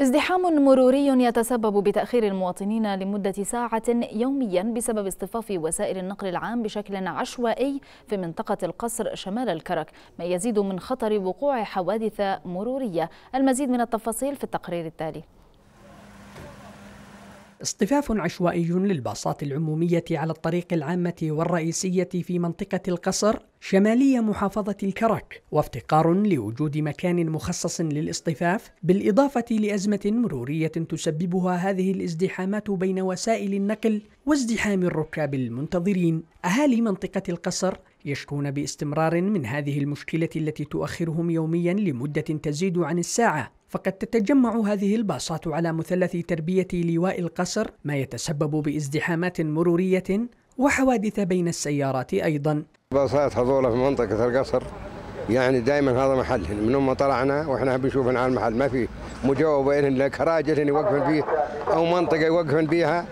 ازدحام مروري يتسبب بتأخير المواطنين لمدة ساعة يوميا بسبب اصطفاف وسائل النقل العام بشكل عشوائي في منطقة القصر شمال الكرك ما يزيد من خطر وقوع حوادث مرورية. المزيد من التفاصيل في التقرير التالي. اصطفاف عشوائي للباصات العمومية على الطريق العامة والرئيسية في منطقة القصر شمالية محافظة الكرك وافتقار لوجود مكان مخصص للاصطفاف بالإضافة لأزمة مرورية تسببها هذه الازدحامات بين وسائل النقل وازدحام الركاب المنتظرين. أهالي منطقة القصر يشكون باستمرار من هذه المشكلة التي تؤخرهم يوميا لمدة تزيد عن الساعة. فقد تتجمع هذه الباصات على مثلث تربية لواء القصر ما يتسبب بازدحامات مرورية وحوادث بين السيارات أيضا. باصات هذول في منطقة القصر يعني دائما هذا محلهم من ما طلعنا وإحنا بنشوف على المحل. ما في مجاوبة لهم كراجل يوقفون فيه أو منطقة يوقفون فيها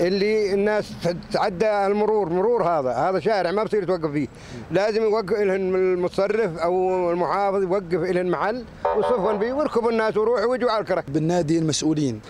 اللي الناس تتعدى المرور مرور هذا هذا شارع ما بصير توقف فيه. لازم يوقف لهم المتصرف أو المحافظ يوقف لهم محل ويصفون فيه ويركبوا الناس ويروحوا ويجوا على الكرك بالنادي المسؤولين.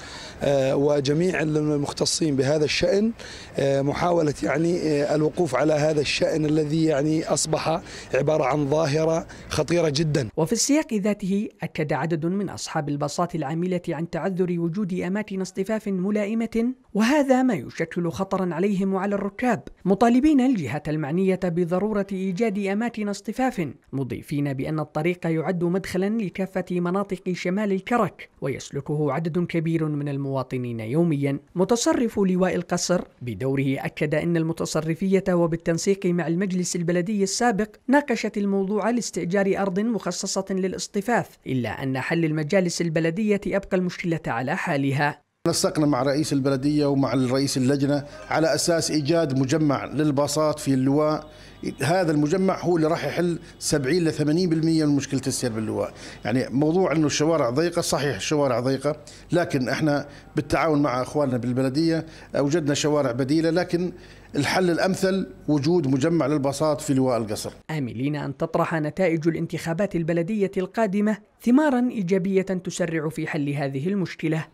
وجميع المختصين بهذا الشأن آه، محاولة يعني آه، الوقوف على هذا الشأن الذي يعني أصبح عبارة عن ظاهرة خطيرة جدا. وفي السياق ذاته أكد عدد من أصحاب الباصات العاملة عن تعذر وجود أماكن اصطفاف ملائمة وهذا ما يشكل خطرا عليهم وعلى الركاب. مطالبين الجهة المعنية بضرورة إيجاد أماكن اصطفاف مضيفين بأن الطريق يعد مدخلا لكافة مناطق شمال الكرك ويسلكه عدد كبير من المواطنين يوميا متصرف لواء القصر. بدوره أكد أن المتصرفية وبالتنسيق مع المجلس البلدي السابق ناقشت الموضوع لاستئجار أرض مخصصة للاصطفاف إلا أن حل المجالس البلدية أبقى المشكلة على حالها. نسقنا مع رئيس البلدية ومع رئيس اللجنة على أساس إيجاد مجمع للباصات في اللواء هذا المجمع هو اللي راح يحل 70 ل 80% من مشكلة السير باللواء، يعني موضوع إنه الشوارع ضيقة صحيح الشوارع ضيقة، لكن إحنا بالتعاون مع إخواننا بالبلدية أوجدنا شوارع بديلة لكن الحل الأمثل وجود مجمع للباصات في لواء القصر. آملين أن تطرح نتائج الانتخابات البلدية القادمة ثمارا إيجابية تسرع في حل هذه المشكلة.